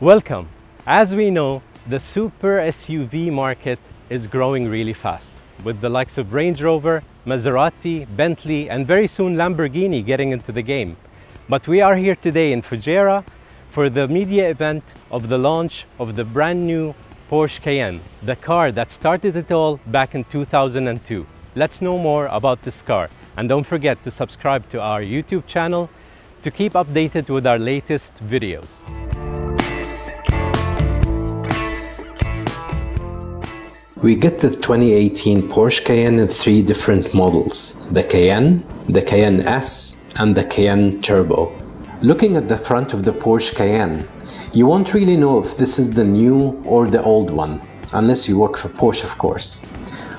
Welcome. As we know, the super SUV market is growing really fast with the likes of Range Rover, Maserati, Bentley, and very soon Lamborghini getting into the game. But we are here today in Fujairah for the media event of the launch of the brand new Porsche Cayenne, the car that started it all back in 2002. Let's know more about this car. And don't forget to subscribe to our YouTube channel to keep updated with our latest videos. We get the 2018 Porsche Cayenne in three different models, the Cayenne, the Cayenne S, and the Cayenne Turbo. Looking at the front of the Porsche Cayenne, you won't really know if this is the new or the old one, unless you work for Porsche of course.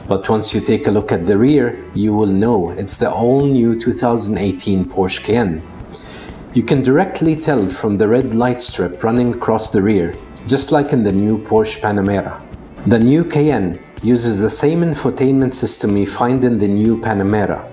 But once you take a look at the rear, you will know it's the all new 2018 Porsche Cayenne. You can directly tell from the red light strip running across the rear, just like in the new Porsche Panamera. The new Cayenne uses the same infotainment system you find in the new Panamera,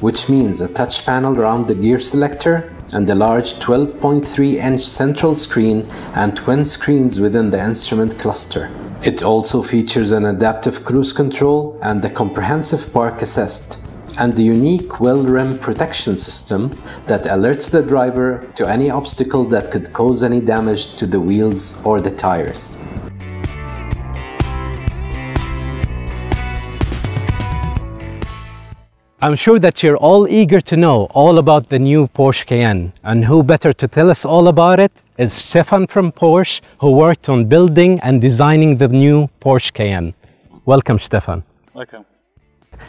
which means a touch panel around the gear selector and a large 12.3 inch central screen and twin screens within the instrument cluster. It also features an adaptive cruise control and a comprehensive park assist and the unique wheel rim protection system that alerts the driver to any obstacle that could cause any damage to the wheels or the tires. I'm sure that you're all eager to know all about the new Porsche Cayenne. And who better to tell us all about it is Stefan from Porsche, who worked on building and designing the new Porsche Cayenne. Welcome, Stefan. Welcome.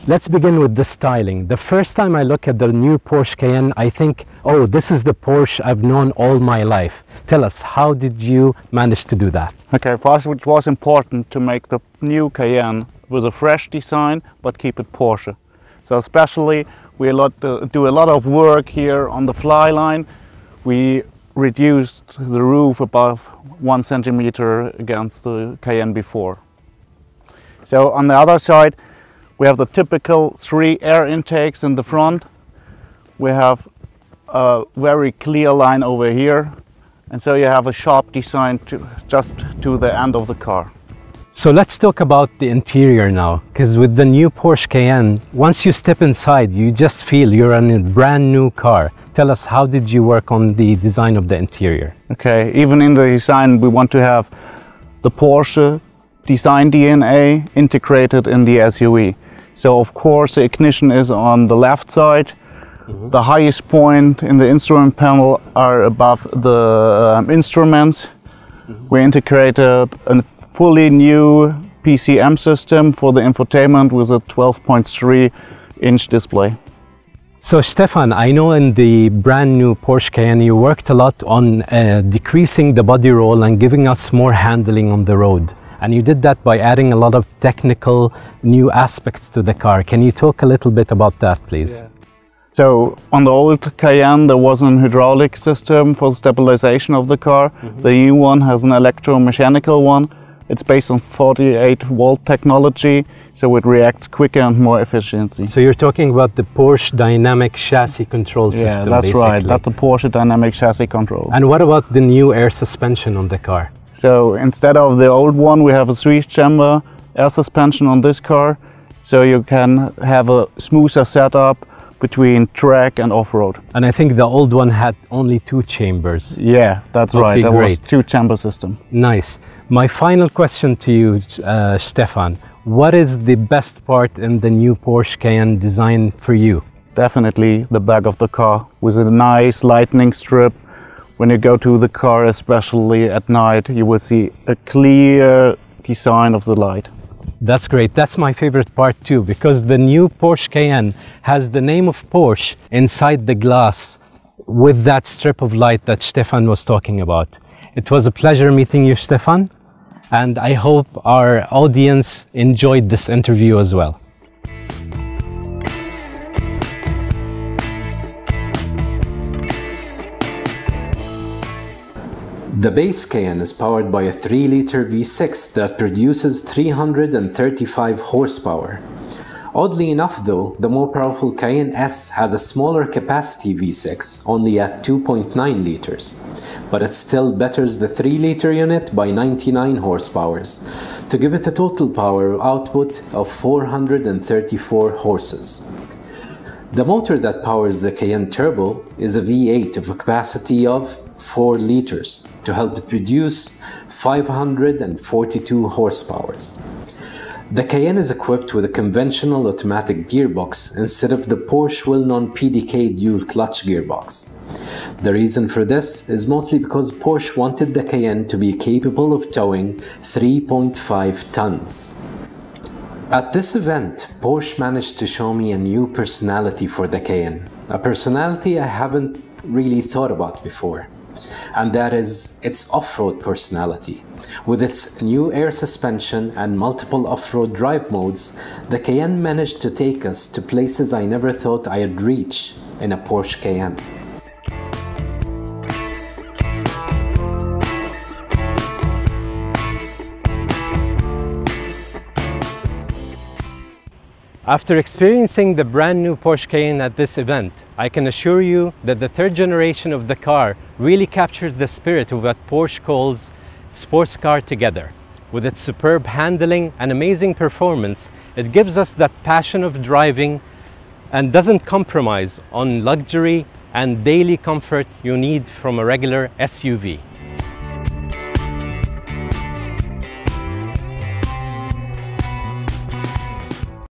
Let's begin with the styling. The first time I look at the new Porsche Cayenne, I think, oh, this is the Porsche I've known all my life. Tell us, how did you manage to do that? Okay, for us it was important to make the new Cayenne with a fresh design, but keep it Porsche. So especially we a lot, uh, do a lot of work here on the fly line. We reduced the roof above one centimeter against the Cayenne before. So on the other side, we have the typical three air intakes in the front. We have a very clear line over here. And so you have a sharp design to, just to the end of the car. So let's talk about the interior now, because with the new Porsche Cayenne, once you step inside, you just feel you're in a brand new car. Tell us, how did you work on the design of the interior? Okay, even in the design, we want to have the Porsche design DNA integrated in the SUV. So of course, the ignition is on the left side. Mm -hmm. The highest point in the instrument panel are above the um, instruments. We integrated a fully new PCM system for the infotainment with a 12.3 inch display. So Stefan, I know in the brand new Porsche Cayenne you worked a lot on uh, decreasing the body roll and giving us more handling on the road. And you did that by adding a lot of technical new aspects to the car. Can you talk a little bit about that, please? Yeah. So on the old Cayenne there was an hydraulic system for stabilization of the car. Mm -hmm. The new one has an electromechanical one it's based on 48 volt technology, so it reacts quicker and more efficiently. So you're talking about the Porsche dynamic chassis control system. Yeah, that's basically. right. That's the Porsche dynamic chassis control. And what about the new air suspension on the car? So instead of the old one, we have a three-chamber air suspension on this car, so you can have a smoother setup between track and off-road. And I think the old one had only two chambers. Yeah, that's okay, right. That great. was two-chamber system. Nice. My final question to you, uh, Stefan. What is the best part in the new Porsche Cayenne design for you? Definitely the back of the car with a nice lightning strip. When you go to the car, especially at night, you will see a clear design of the light. That's great. That's my favorite part too, because the new Porsche Cayenne has the name of Porsche inside the glass with that strip of light that Stefan was talking about. It was a pleasure meeting you, Stefan, and I hope our audience enjoyed this interview as well. The base Cayenne is powered by a 3-liter V6 that produces 335 horsepower. Oddly enough though, the more powerful Cayenne S has a smaller capacity V6, only at 2.9 liters, but it still betters the 3 liter unit by 99 horsepower, to give it a total power output of 434 horses. The motor that powers the Cayenne Turbo is a V8 of a capacity of 4 liters to help it produce 542 horsepower. The Cayenne is equipped with a conventional automatic gearbox instead of the Porsche well-known PDK dual clutch gearbox. The reason for this is mostly because Porsche wanted the Cayenne to be capable of towing 3.5 tons. At this event, Porsche managed to show me a new personality for the Cayenne, a personality I haven't really thought about before and that is its off-road personality. With its new air suspension and multiple off-road drive modes, the Cayenne managed to take us to places I never thought I'd reach in a Porsche Cayenne. After experiencing the brand new Porsche Cayenne at this event, I can assure you that the third generation of the car really captured the spirit of what Porsche calls sports car together. With its superb handling and amazing performance, it gives us that passion of driving and doesn't compromise on luxury and daily comfort you need from a regular SUV.